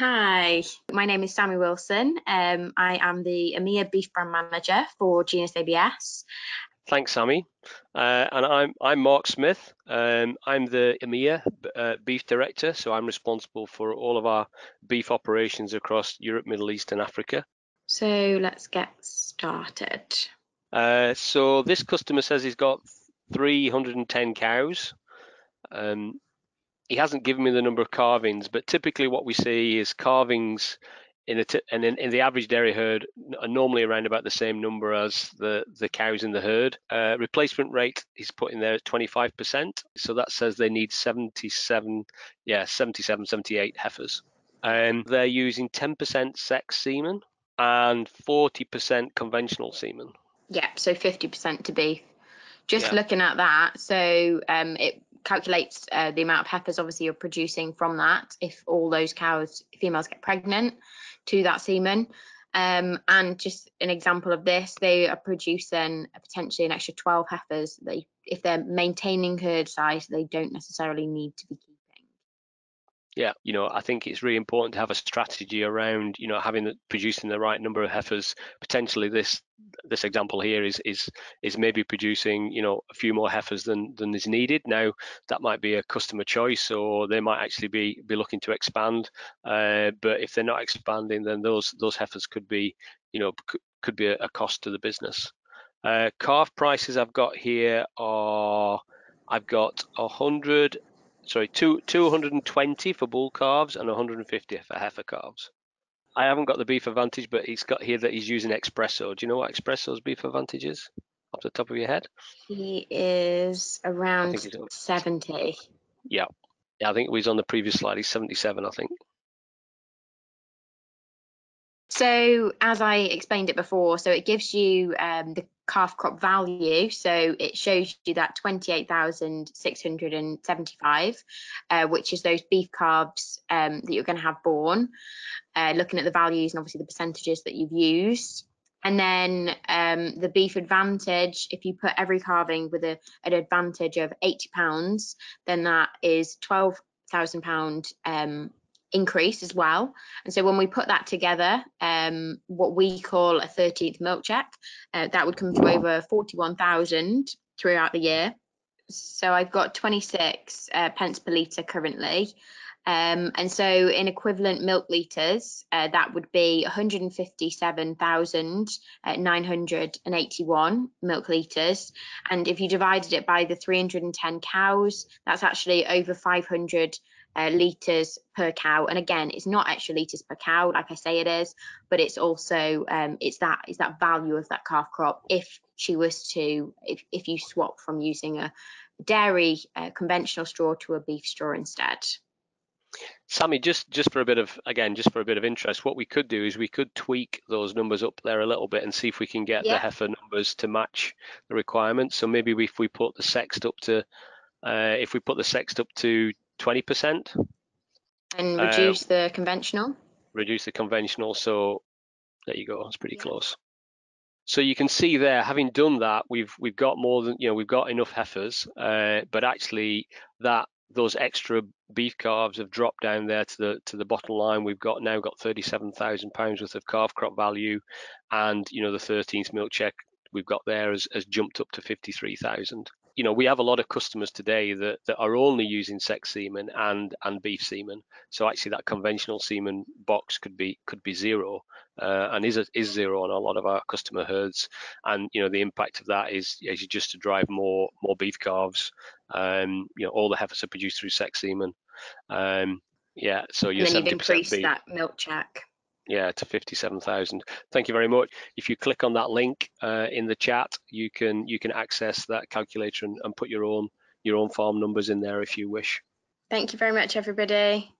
Hi, my name is Sammy Wilson. Um, I am the EMEA Beef Brand Manager for Genus ABS. Thanks, Sammy. Uh, and I'm I'm Mark Smith. Um, I'm the EMEA uh, Beef Director, so I'm responsible for all of our beef operations across Europe, Middle East, and Africa. So let's get started. Uh, so this customer says he's got 310 cows. Um, he hasn't given me the number of calvings, but typically what we see is calvings in a t- and in, in, the average dairy herd are normally around about the same number as the the cows in the herd. Uh, replacement rate is put in there at 25%, so that says they need 77, yeah, 77, 78 heifers. And they're using 10% sex semen and 40% conventional semen. Yeah, so 50% to beef. Just yeah. looking at that, so um, it calculates uh, the amount of heifers obviously you're producing from that if all those cows females get pregnant to that semen. Um, and just an example of this they are producing potentially an extra 12 heifers. They if they're maintaining herd size they don't necessarily need to be yeah, you know, I think it's really important to have a strategy around, you know, having the, producing the right number of heifers. Potentially, this this example here is is is maybe producing, you know, a few more heifers than than is needed. Now, that might be a customer choice, or they might actually be be looking to expand. Uh, but if they're not expanding, then those those heifers could be, you know, could, be a, cost to the business. Uh, calf prices I've got here are I've got a hundred sorry, two, 220 for bull calves and 150 for heifer calves. I haven't got the beef advantage, but he's got here that he's using espresso. Do you know what espresso's beef advantage is off the top of your head? He is around 70. Yeah. Yeah, I think it was on the previous slide. He's 77, I think. So as I explained it before, so it gives you um, the calf crop value. So it shows you that 28,675, uh, which is those beef calves um, that you're going to have born, uh, looking at the values and obviously the percentages that you've used. And then um, the beef advantage, if you put every calving with a, an advantage of 80 pounds, then that is 12,000 pound um, increase as well. And so when we put that together, um, what we call a 13th milk check, uh, that would come to over 41,000 throughout the year. So I've got 26 uh, pence per litre currently. Um, and so in equivalent milk litres, uh, that would be 157,981 milk litres. And if you divided it by the 310 cows, that's actually over 500 uh, litres per cow. And again, it's not extra litres per cow, like I say it is, but it's also um, it's that it's that value of that calf crop. If she was to, if if you swap from using a dairy uh, conventional straw to a beef straw instead. Sammy, just just for a bit of again, just for a bit of interest, what we could do is we could tweak those numbers up there a little bit and see if we can get yeah. the heifer numbers to match the requirements. So maybe if we put the sexed up to, uh, if we put the sexed up to 20%. And reduce uh, the conventional? Reduce the conventional. So there you go. It's pretty yeah. close. So you can see there, having done that, we've we've got more than you know, we've got enough heifers, uh, but actually that those extra beef calves have dropped down there to the to the bottom line. We've got now got 37,000 pounds worth of calf crop value, and you know the 13th milk check we've got there has, has jumped up to 53,000 you know we have a lot of customers today that, that are only using sex semen and and beef semen. So actually that conventional semen box could be could be zero uh, and is is zero on a lot of our customer herds. And you know the impact of that is is just to drive more more beef calves um you know all the heifers are produced through sex semen. Um yeah so you're and then you've increased beef. that milk check yeah to 57,000 thank you very much. If you click on that link uh, in the chat you can you can access that calculator and, and put your own your own farm numbers in there if you wish. Thank you very much everybody